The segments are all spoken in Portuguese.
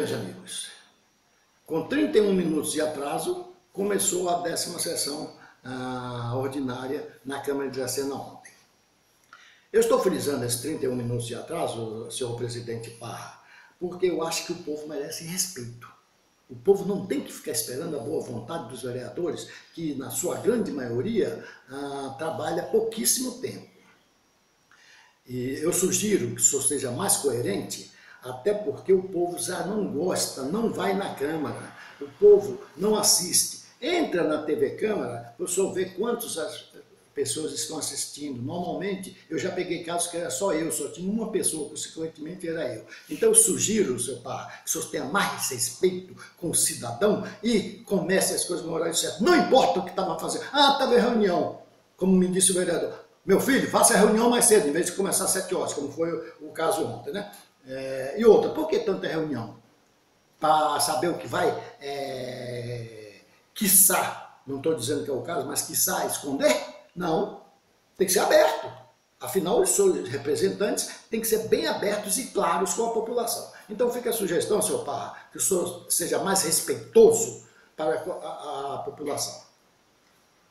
meus amigos, com 31 minutos de atraso, começou a décima sessão ah, ordinária na Câmara de Dracena ontem. Eu estou frisando esses 31 minutos de atraso, senhor presidente Parra, porque eu acho que o povo merece respeito. O povo não tem que ficar esperando a boa vontade dos vereadores, que na sua grande maioria ah, trabalha pouquíssimo tempo. E eu sugiro que o senhor seja mais coerente, até porque o povo já não gosta, não vai na Câmara, o povo não assiste. Entra na TV Câmara, o senhor vê quantas pessoas estão assistindo. Normalmente, eu já peguei casos que era só eu, só tinha uma pessoa, consequentemente era eu. Então, eu sugiro, seu pai, que o senhor tenha mais respeito com o cidadão e comece as coisas no horário certo. Não importa o que estava fazendo. Ah, estava em reunião, como me disse o vereador. Meu filho, faça a reunião mais cedo, em vez de começar às sete horas, como foi o caso ontem, né? É, e outra, por que tanta reunião? Para saber o que vai, é, quiçá, não estou dizendo que é o caso, mas quiçá esconder? Não, tem que ser aberto. Afinal, os seus representantes têm que ser bem abertos e claros com a população. Então fica a sugestão, senhor Parra, que o senhor seja mais respeitoso para a, a, a população,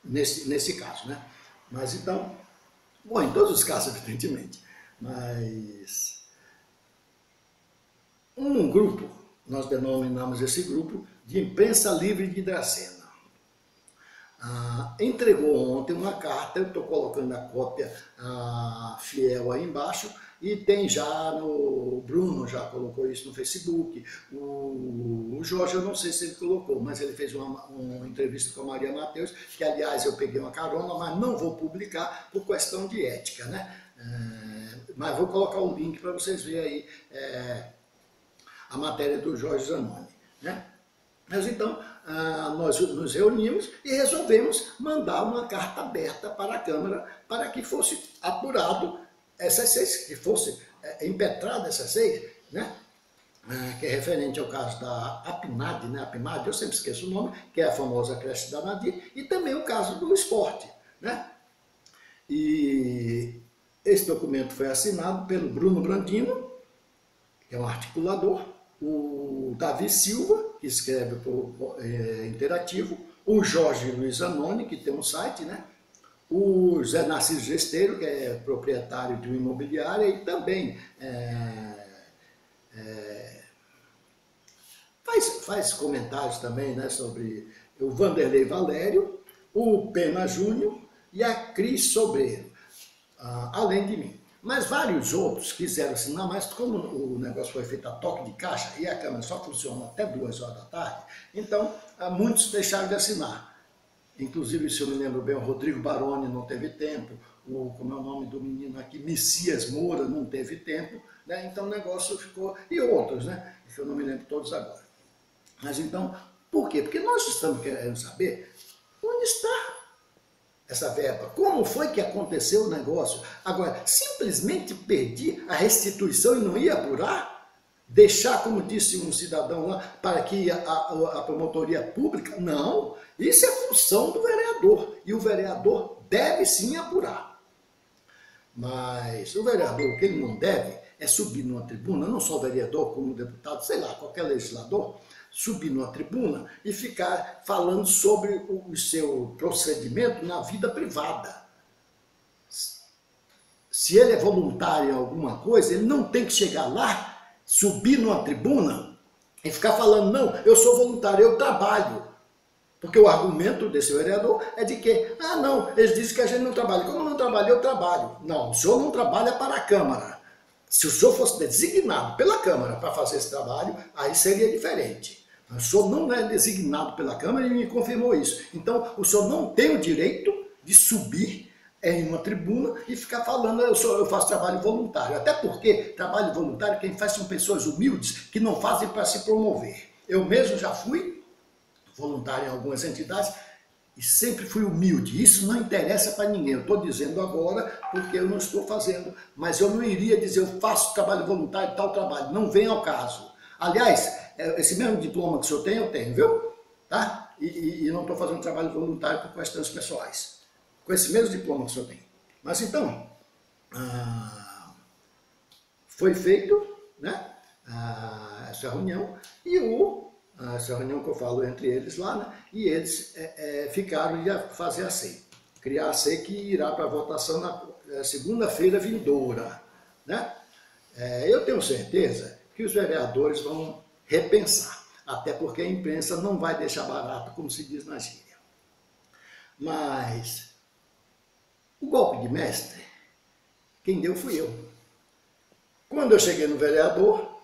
nesse, nesse caso. Né? Mas então, bom, em todos os casos, evidentemente, mas um grupo, nós denominamos esse grupo de Imprensa Livre de Dracena. Ah, entregou ontem uma carta, eu estou colocando a cópia ah, fiel aí embaixo, e tem já no. O Bruno já colocou isso no Facebook, o, o Jorge, eu não sei se ele colocou, mas ele fez uma, uma entrevista com a Maria Matheus, que aliás eu peguei uma carona, mas não vou publicar por questão de ética, né? É, mas vou colocar o link para vocês verem aí. É, a matéria do Jorge Zanoni. Né? Mas então, ah, nós nos reunimos e resolvemos mandar uma carta aberta para a Câmara para que fosse apurado essas seis, que fosse é, impetrada essas seis, né? Ah, que é referente ao caso da APNAD, né? APNAD, eu sempre esqueço o nome, que é a famosa creche da Nadir, e também o caso do esporte. Né? E esse documento foi assinado pelo Bruno Brandino, que é um articulador, o Davi Silva, que escreve por é, Interativo, o Jorge Luiz Anoni, que tem um site, né? o Zé Narciso Gesteiro, que é proprietário de uma imobiliária e também é, é, faz, faz comentários também né, sobre o Vanderlei Valério, o Pena Júnior e a Cris Sobreiro, além de mim. Mas vários outros quiseram assinar, mas como o negócio foi feito a toque de caixa e a Câmara só funciona até duas horas da tarde, então ah, muitos deixaram de assinar. Inclusive, se eu me lembro bem, o Rodrigo Baroni não teve tempo, o, como é o nome do menino aqui, Messias Moura não teve tempo, né? então o negócio ficou, e outros, né? que eu não me lembro todos agora. Mas então, por quê? Porque nós estamos querendo saber onde está essa verba. Como foi que aconteceu o negócio? Agora, simplesmente perdi a restituição e não ia apurar? Deixar, como disse um cidadão lá, para que a, a, a promotoria pública? Não, isso é função do vereador. E o vereador deve sim apurar. Mas o vereador, o que ele não deve é subir numa tribuna, não só vereador, como deputado, sei lá, qualquer legislador, subir numa tribuna e ficar falando sobre o seu procedimento na vida privada. Se ele é voluntário em alguma coisa, ele não tem que chegar lá, subir numa tribuna e ficar falando, não, eu sou voluntário, eu trabalho. Porque o argumento desse vereador é de que, ah, não, eles dizem que a gente não trabalha. Como não trabalha, eu trabalho. Não, o senhor não trabalha para a Câmara. Se o senhor fosse designado pela Câmara para fazer esse trabalho, aí seria diferente. O senhor não é designado pela Câmara e me confirmou isso. Então, o senhor não tem o direito de subir em uma tribuna e ficar falando, eu, sou, eu faço trabalho voluntário. Até porque trabalho voluntário quem faz são pessoas humildes que não fazem para se promover. Eu mesmo já fui voluntário em algumas entidades e sempre fui humilde. Isso não interessa para ninguém. Eu estou dizendo agora porque eu não estou fazendo. Mas eu não iria dizer, eu faço trabalho voluntário, tal trabalho. Não vem ao caso. Aliás, é, esse mesmo diploma que o senhor tem, eu tenho, viu? Tá? E, e, e não estou fazendo trabalho voluntário por questões pessoais. Com esse mesmo diploma que o senhor tem. Mas então, ah, foi feito, né? ah, essa reunião e o, essa reunião que eu falo entre eles lá, né, e eles é, é, ficaram de fazer a CEI. Criar a CEI que irá para votação na é, segunda-feira vindoura. Né? É, eu tenho certeza que os vereadores vão repensar, até porque a imprensa não vai deixar barato, como se diz na gíria. Mas o golpe de mestre, quem deu fui eu. Quando eu cheguei no vereador,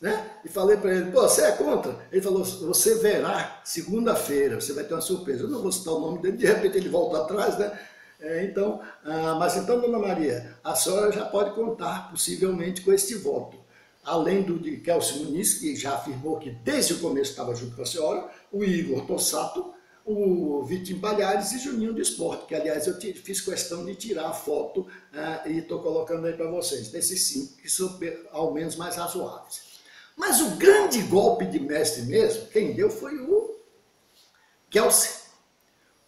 né, e falei para ele, Pô, você é contra? Ele falou, você verá segunda-feira, você vai ter uma surpresa. Eu não vou citar o nome dele, de repente ele volta atrás, né? É, então, ah, mas então, dona Maria, a senhora já pode contar possivelmente com este voto. Além do de Kelsey Muniz, que já afirmou que desde o começo estava junto com a senhora, o Igor Tossato, o Vitinho Palhares e Juninho do Esporte, que aliás eu fiz questão de tirar a foto ah, e estou colocando aí para vocês, desses cinco, que são ao menos mais razoáveis. Mas o grande golpe de mestre mesmo, quem deu foi o Kelsey.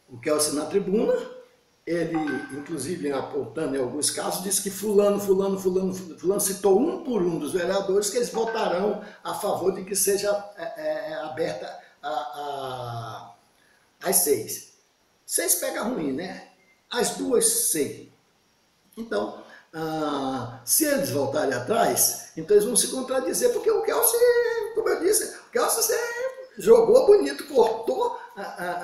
O Kelsey na tribuna, ele, inclusive, apontando em alguns casos, disse que fulano, fulano, fulano, fulano, citou um por um dos vereadores que eles votarão a favor de que seja é, é, aberta a, a, as seis. Seis pega ruim, né? As duas, seis. Então, ah, se eles voltarem atrás, então eles vão se contradizer, porque o Kelsey, como eu disse, o Kelsey jogou bonito, cortou, ah, ah,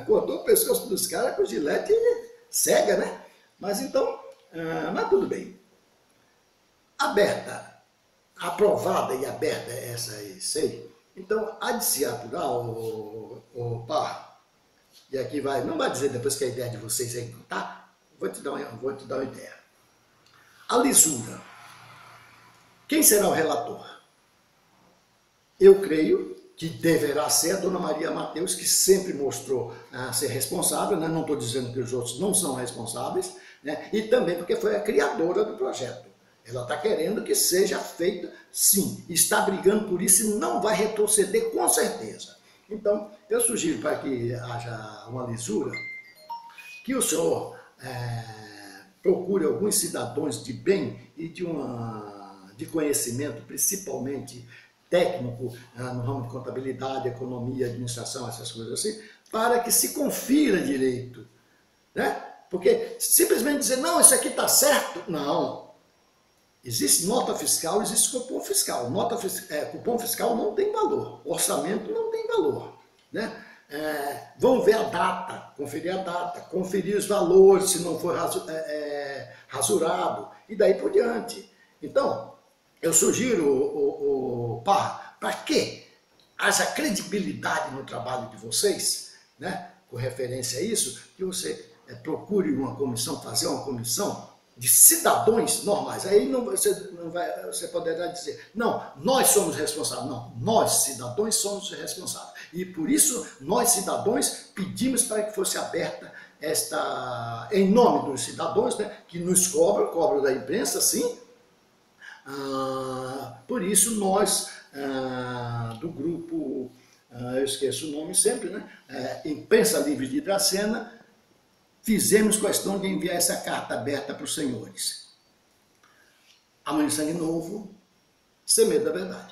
ah, cortou o pescoço dos caras com o gilete cega, né? Mas então, ah, mas tudo bem. Aberta, aprovada e aberta essa sei. Então, há de se apurar, o, o par, e aqui vai, não vai dizer depois que a ideia de vocês aí não tá, vou te dar uma, vou te dar uma ideia. A lisura. Quem será o relator? Eu creio que deverá ser a dona Maria Mateus, que sempre mostrou ah, ser responsável, né? não estou dizendo que os outros não são responsáveis, né? e também porque foi a criadora do projeto. Ela está querendo que seja feita, sim, está brigando por isso e não vai retroceder com certeza. Então, eu sugiro para que haja uma lisura, que o senhor é, procure alguns cidadãos de bem e de, uma, de conhecimento, principalmente técnico ah, no ramo de contabilidade, economia, administração, essas coisas assim, para que se confira direito. Né? Porque simplesmente dizer, não, isso aqui está certo, não. Existe nota fiscal, existe cupom fiscal. Nota, é, cupom fiscal não tem valor, orçamento não tem valor. Né? É, vão ver a data, conferir a data, conferir os valores, se não for raso, é, é, rasurado, e daí por diante. Então, eu sugiro, o, o, o para que haja credibilidade no trabalho de vocês, né, com referência a isso, que você é, procure uma comissão, fazer uma comissão de cidadãos normais. Aí não, você, não vai, você poderá dizer, não, nós somos responsáveis. Não, nós, cidadãos, somos responsáveis. E por isso, nós, cidadãos, pedimos para que fosse aberta esta, em nome dos cidadãos, né, que nos cobram, cobram da imprensa, sim, ah, por isso nós, ah, do grupo, ah, eu esqueço o nome sempre, né? É, Imprensa Livre de Dracena, fizemos questão de enviar essa carta aberta para os senhores. Amanhã Sangue Novo, sem medo da verdade.